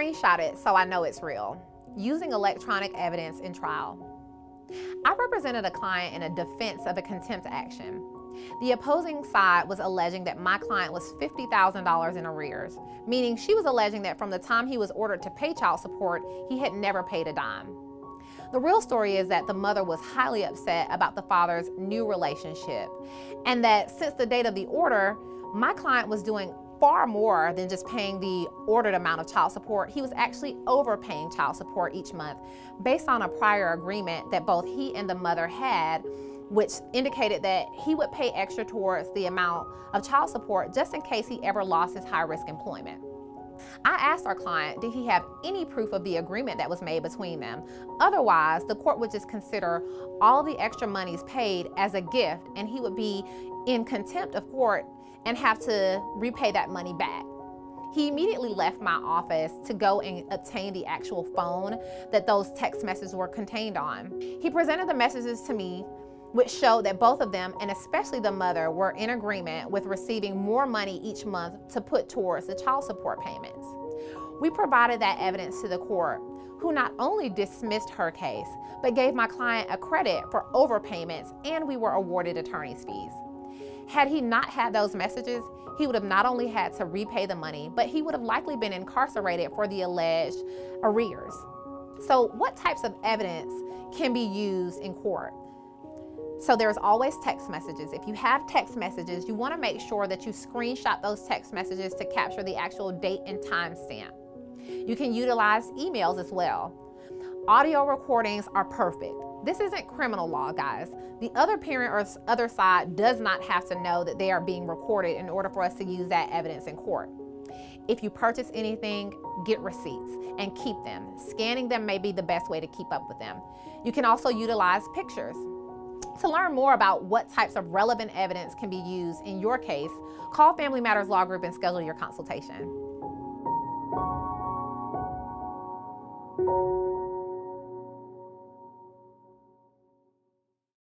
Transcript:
screenshot it so I know it's real. Using electronic evidence in trial. I represented a client in a defense of a contempt action. The opposing side was alleging that my client was $50,000 in arrears, meaning she was alleging that from the time he was ordered to pay child support, he had never paid a dime. The real story is that the mother was highly upset about the father's new relationship, and that since the date of the order, my client was doing far more than just paying the ordered amount of child support. He was actually overpaying child support each month based on a prior agreement that both he and the mother had which indicated that he would pay extra towards the amount of child support just in case he ever lost his high risk employment. I asked our client, did he have any proof of the agreement that was made between them? Otherwise, the court would just consider all the extra monies paid as a gift and he would be in contempt of court and have to repay that money back. He immediately left my office to go and obtain the actual phone that those text messages were contained on. He presented the messages to me which showed that both of them, and especially the mother, were in agreement with receiving more money each month to put towards the child support payments. We provided that evidence to the court, who not only dismissed her case, but gave my client a credit for overpayments and we were awarded attorney's fees. Had he not had those messages, he would have not only had to repay the money, but he would have likely been incarcerated for the alleged arrears. So, what types of evidence can be used in court? So there's always text messages. If you have text messages, you want to make sure that you screenshot those text messages to capture the actual date and time stamp. You can utilize emails as well. Audio recordings are perfect. This isn't criminal law, guys. The other parent or other side does not have to know that they are being recorded in order for us to use that evidence in court. If you purchase anything, get receipts and keep them. Scanning them may be the best way to keep up with them. You can also utilize pictures. To learn more about what types of relevant evidence can be used in your case, call Family Matters Law Group and schedule your consultation.